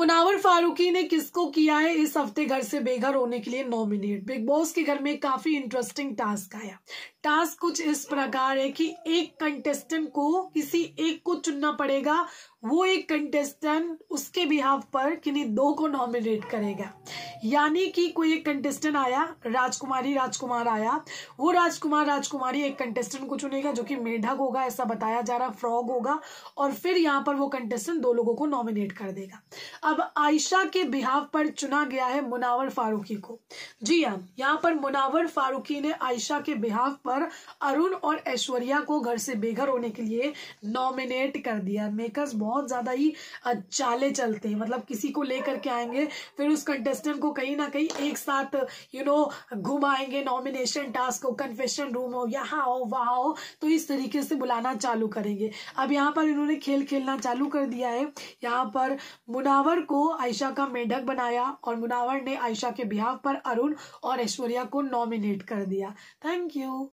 मुनावर फारूकी ने किसको किया है इस हफ़्ते घर से बेघर होने के लिए नॉमिनेट बिग बॉस के घर में काफ़ी इंटरेस्टिंग टास्क आया। टास्क कुछ इस प्रकार है कि एक कंटेस्टेंट को किसी एक को चुनना पड़ेगा, वो एक कंटेस्टेंट उसके बिहाफ पर किन्हीं दो को नॉमिनेट करेगा। यानी कि कोई एक कंटेस्टेंट आया, राजकुमारी राजकुमार आया, वो राजकुमार राजकुमारी एक कंटेस्टेंट को चुनेगा जो कि मेढक होगा, ऐसा बताया जा रहा फ्रॉग होगा, और फिर यहाँ पर वो कंटेस्टेंट दो लोगों को नॉमिनेट कर देगा। अब आयशा के बिहाव पर चुना गया है मुनावर फारूकी को। जी हाँ यहाँ पर मुनावर फारूकी ने आयशा के बिहाव पर अरुण और ऐश्वर्या को घर से बेघर होने के लिए नॉमिनेट कर दिया। मेकर्स बहुत ज़्यादा ही चाले चलते हैं मतलब किसी को लेकर के आएँगे, फिर उस कंटेस्टेंट कहीं ना कहीं एक साथ यू नो घुमाएँगे नॉमिनेशन टास्क हो कन्फेशन रूम हो, यहाँ हो, वहाँ हो तो इस तरीके से बुलाना चालू करेंगे। अब यहाँ पर इन्होंने खेल खेलना चालू कर दिया है। यहाँ पर मुनावर को आयशा का मेढक बनाया और मुनावर ने आयशा के बिहाव पर अरुण और ऐश्वर्या को नॉमिनेट कर दिया। Thank you